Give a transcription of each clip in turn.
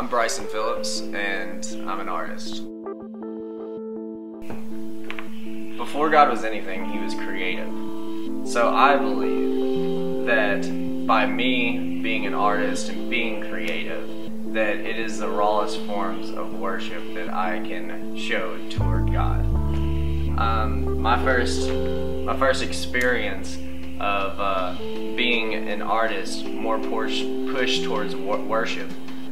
I'm Bryson Phillips and I'm an artist. Before God was anything, He was creative. So I believe that by me being an artist and being creative, that it is the rawest forms of worship that I can show toward God. Um, my first, my first experience of uh, being an artist, more push, push towards worship,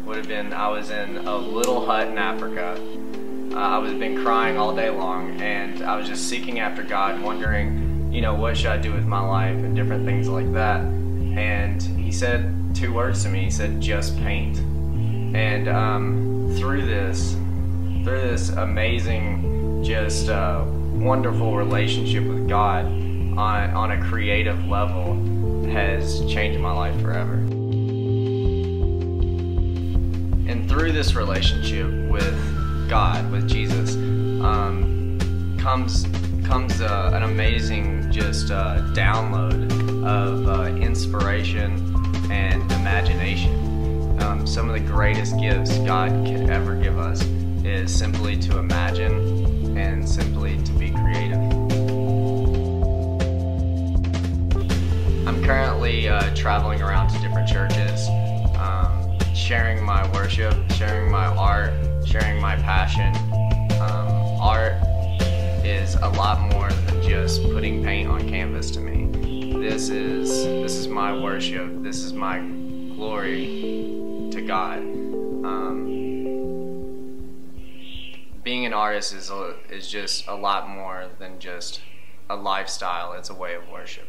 would have been I was in a little hut in Africa. Uh, I was been crying all day long, and I was just seeking after God, wondering, you know, what should I do with my life and different things like that. And He said two words to me. He said, "Just paint." And um, through this, through this amazing, just uh, wonderful relationship with God on, on a creative level has changed my life forever. And through this relationship with God, with Jesus, um, comes comes uh, an amazing just uh, download of uh, inspiration and imagination. Um, some of the greatest gifts God could ever give us is simply to imagine and simply to be creative. I'm currently uh, traveling around to different churches, um, sharing my worship, sharing my art, sharing my passion. Um, art is a lot more than just putting paint on canvas to me. This is this is my worship. This is my glory to God. Um, being an artist is a, is just a lot more than just a lifestyle. It's a way of worship.